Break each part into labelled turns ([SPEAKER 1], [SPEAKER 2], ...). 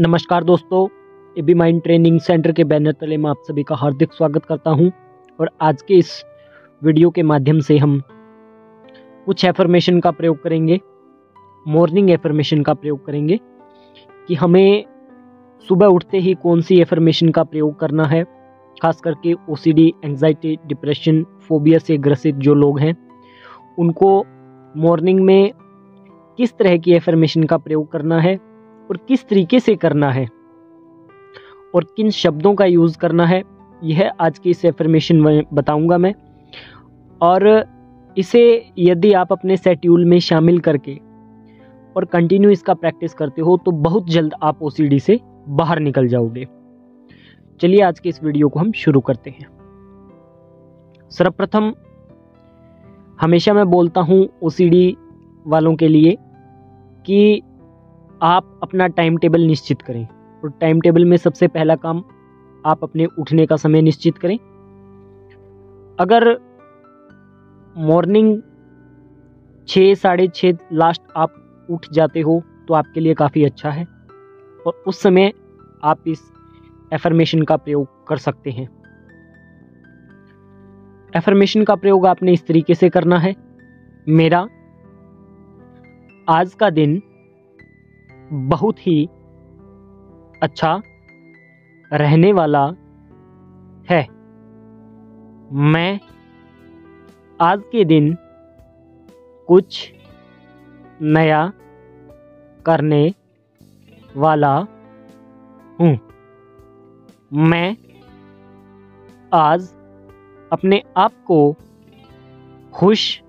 [SPEAKER 1] नमस्कार दोस्तों A B mind training centre के बैनर तले में आप सभी का हार्दिक स्वागत करता हूँ और आज के इस वीडियो के माध्यम से हम कुछ एफर्मेशन का प्रयोग करेंगे मॉर्निंग एफर्मेशन का प्रयोग करेंगे कि हमें सुबह उठते ही कौन सी एफर्मेशन का प्रयोग करना है, खास करके ओसीडी एंजाइटी डिप्रेशन फोबिया से ग्रसित जो लोग हैं, उनको मॉर्निंग में किस तरह की एफर्मेशन का प्रयोग करना है और किस तरीके से करना है और किन शब्दों का यूज़ करना है, यह आज की इस एफर्मेशन में बताऊँगा मैं। और इसे यदि आप अपने शेड्यूल में शामिल करके और कंटिन्यू इसका प्रैक्टिस करते हो तो बहुत जल्द आप ओसीडी से बाहर निकल जाओगे। चलिए आज के इस वीडियो को हम शुरू करते हैं। सर्वप्रथम, हमेशा मैं बोलता हूँ ओ वालों के लिए कि आप अपना टाइम टेबल निश्चित करें। और टाइम टेबल में सबसे पहला काम आप अपने उठने का समय निश्चित करें। अगर मॉर्निंग छः, साढ़े छः लास्ट आप उठ जाते हो तो आपके लिए काफ़ी अच्छा है। और उस समय आप इस एफर्मेशन का प्रयोग कर सकते हैं। एफर्मेशन का प्रयोग आपने इस तरीके से करना है। मेरा आज का दिन बहुत ही अच्छा रहने वाला है। मैं आज के दिन कुछ नया करने वाला हूँ। मैं आज अपने आप को खुश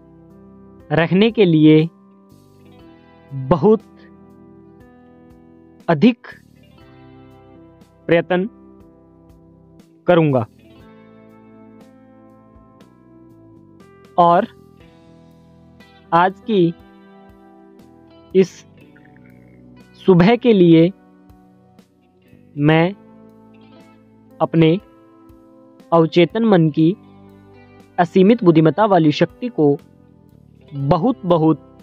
[SPEAKER 1] रखने के लिए बहुत अधिक प्रयत्न करूँगा। और आज की इस सुबह के लिए मैं अपने अवचेतन मन की असीमित बुद्धिमत्ता वाली शक्ति को बहुत बहुत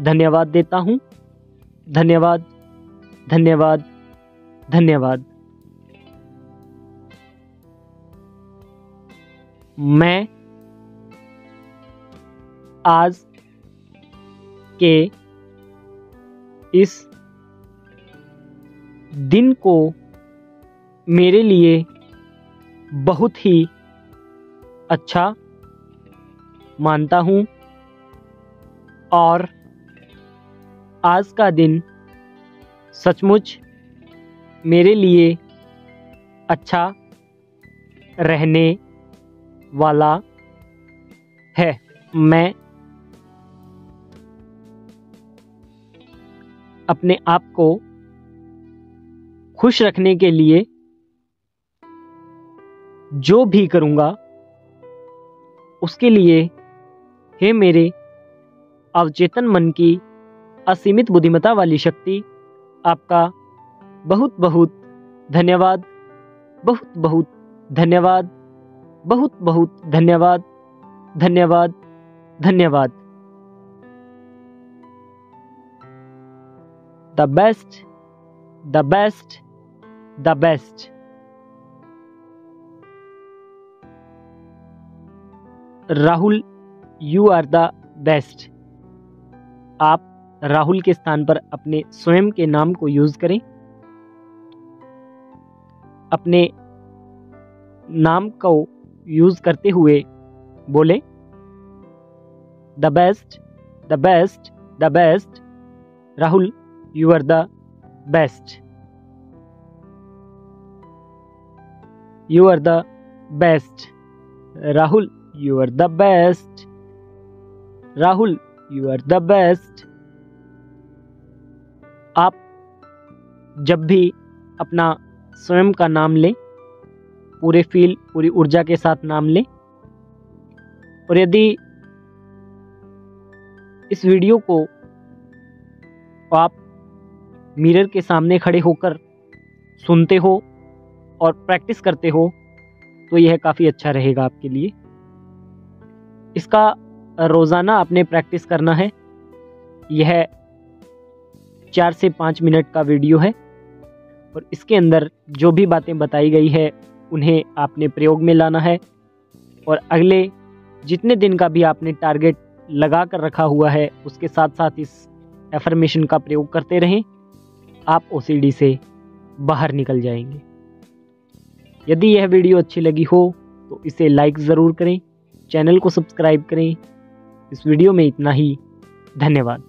[SPEAKER 1] धन्यवाद देता हूँ। धन्यवाद। धन्यवाद धन्यवाद। मैं आज के इस दिन को मेरे लिए बहुत ही अच्छा मानता हूँ और आज का दिन सचमुच मेरे लिए अच्छा रहने वाला है। मैं अपने आप को खुश रखने के लिए जो भी करूँगा, उसके लिए हे मेरे अवचेतन मन की असीमित बुद्धिमत्ता वाली शक्ति आपका बहुत बहुत धन्यवाद बहुत बहुत धन्यवाद बहुत बहुत धन्यवाद धन्यवाद धन्यवाद। The best the best the best Rahul you are the best आप राहुल के स्थान पर अपने स्वयं के नाम को यूज़ करें। अपने नाम को यूज़ करते हुए बोले, the best the best the best, Rahul, you are the best. You are the best, Rahul, you are the best, Rahul, you are the best. आप जब भी अपना स्वयं का नाम लें, पूरे फील पूरी ऊर्जा के साथ नाम लें, और यदि इस वीडियो को आप मिरर के सामने खड़े होकर सुनते हो और प्रैक्टिस करते हो तो यह काफ़ी अच्छा रहेगा आपके लिए। इसका रोज़ाना आपने प्रैक्टिस करना है। यह चार से पाँच मिनट का वीडियो है। और इसके अंदर जो भी बातें बताई गई है, उन्हें आपने प्रयोग में लाना है। और अगले जितने दिन का भी आपने टारगेट लगा कर रखा हुआ है, उसके साथ साथ इस एफर्मेशन का प्रयोग करते रहें। आप ओसीडी से बाहर निकल जाएँगे। यदि यह वीडियो अच्छी लगी हो तो इसे लाइक ज़रूर करें, चैनल को सब्सक्राइब करें। इस वीडियो में इतना ही। धन्यवाद।